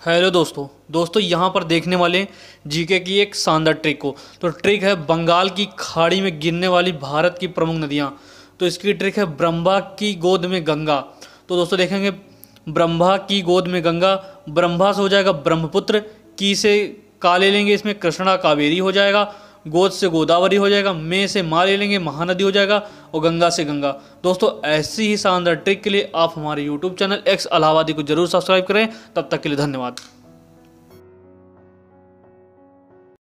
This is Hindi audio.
हेलो दोस्तों दोस्तों यहाँ पर देखने वाले जीके की एक शानदार ट्रिक को तो ट्रिक है बंगाल की खाड़ी में गिरने वाली भारत की प्रमुख नदियाँ। तो इसकी ट्रिक है ब्रह्मा की गोद में गंगा। तो दोस्तों देखेंगे, ब्रह्मा की गोद में गंगा, ब्रह्मा से हो जाएगा ब्रह्मपुत्र, की से काले लेंगे इसमें कृष्णा कावेरी हो जाएगा। गोद से गोदावरी हो जाएगा मे से माँ ले लेंगे, महानदी हो जाएगा और गंगा से गंगा। दोस्तों, ऐसी ही शानदार ट्रिक के लिए आप हमारे यूट्यूब चैनल एक्स अलाहाबादी को ज़रूर सब्सक्राइब करें। तब तक के लिए धन्यवाद।